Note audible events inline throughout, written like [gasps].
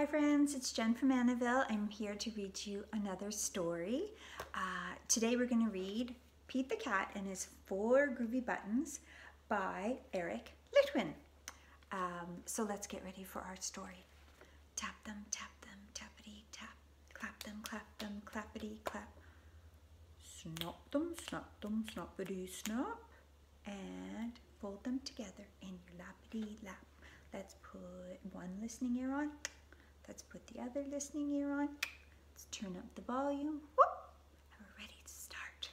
Hi friends, it's Jenn from Annavale. I'm here to read you another story. Uh, today we're going to read Pete the Cat and His Four Groovy Buttons by Eric Litwin. Um, so let's get ready for our story. Tap them, tap them, tappity tap. Clap them, clap them, clappity clap. Snap them, snap them, snappity snap. And fold them together in your lappity lap. Let's put one listening ear on Let's put the other listening ear on. Let's turn up the volume. Whoop! We're ready to start.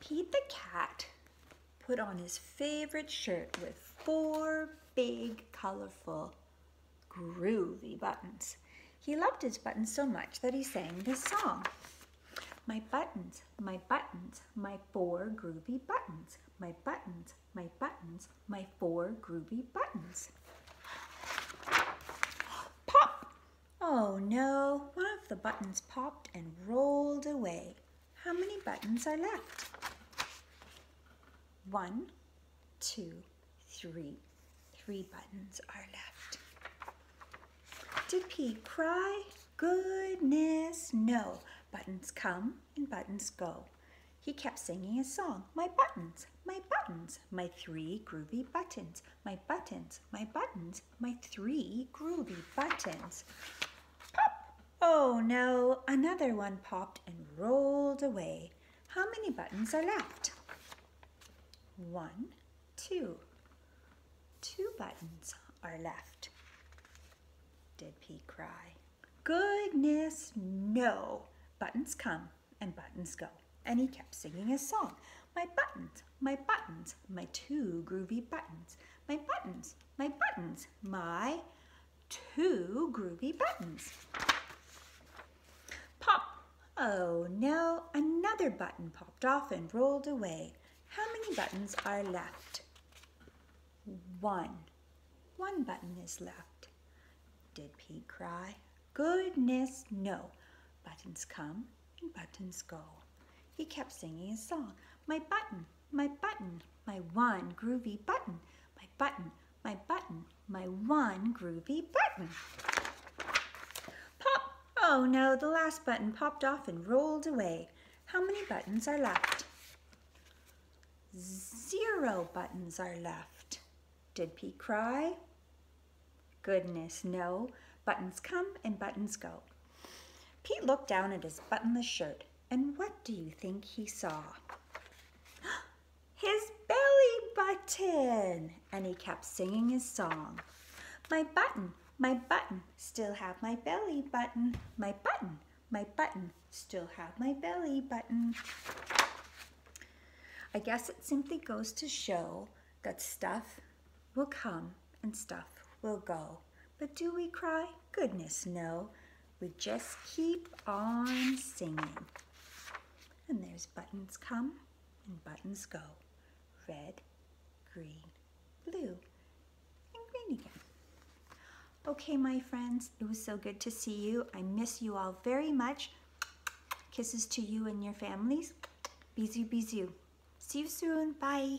Pete the cat put on his favorite shirt with four big, colorful, groovy buttons. He loved his buttons so much that he sang this song. My buttons, my buttons, my four groovy buttons. My buttons, my buttons, my four groovy buttons. Pop! Oh no, one of the buttons popped and rolled away. How many buttons are left? One, two, three. Three buttons are left. Did Pete cry? Goodness, no. Buttons come and buttons go. He kept singing his song, My buttons, my buttons, my three groovy buttons, my buttons, my buttons, my three groovy buttons. Pop! Oh no, another one popped and rolled away. How many buttons are left? One, two. Two buttons are left. Did Pete cry? Goodness, no. Buttons come and buttons go. And he kept singing his song. My buttons, my buttons, my two groovy buttons. My buttons, my buttons, my two groovy buttons. Pop! Oh no, another button popped off and rolled away. How many buttons are left? One. One button is left. Did Pete cry? Goodness, no. Buttons come and buttons go. He kept singing his song. My button, my button, my one groovy button. My button, my button, my one groovy button. Pop! Oh no, the last button popped off and rolled away. How many buttons are left? Zero buttons are left. Did Pete cry? Goodness, no. Buttons come and buttons go. Pete looked down at his buttonless shirt, and what do you think he saw? [gasps] His belly button! And he kept singing his song. My button, my button, still have my belly button. My button, my button, still have my belly button. I guess it simply goes to show that stuff will come and stuff will go. But do we cry? Goodness, no. We just keep on singing. And there's buttons come and buttons go. Red, green, blue, and green again. Okay, my friends, it was so good to see you. I miss you all very much. Kisses to you and your families. Bisous, bisous. See you soon. Bye.